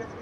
কাছে